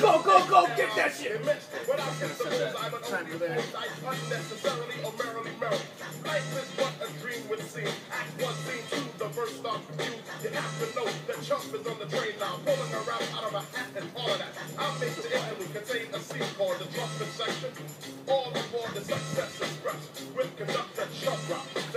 Go, go, go, get that shit. Life is what a dream would seem. Act one, scene two, the starts you. On the train now, pulling out of a hat and all that. I make the Italy contain a the trumpet section. All the success. With conductor Chump Rock.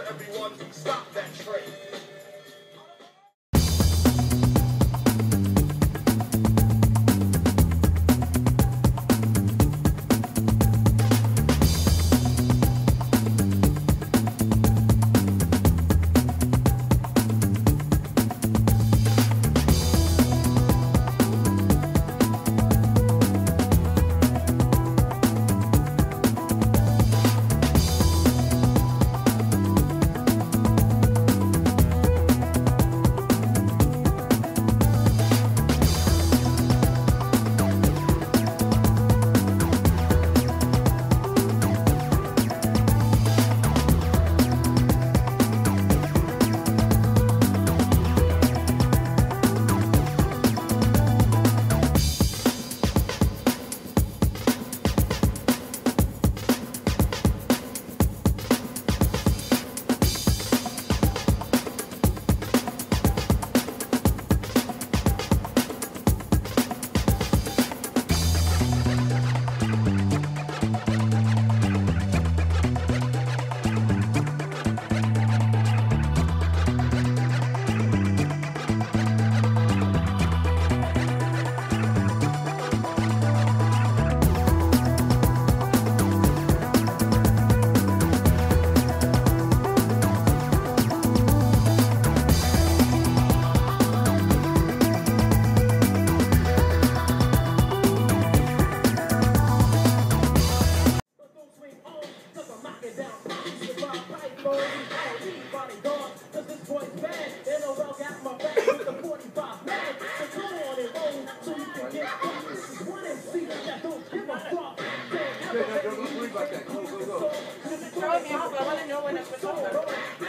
すごい!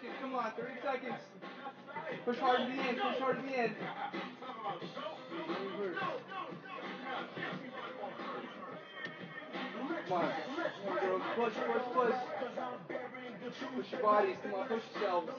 seconds. Come on, 30 seconds. Push hard to the end. Push hard to the end. Come on. Come on. Push, push, push. Push your bodies. Come on, push yourselves.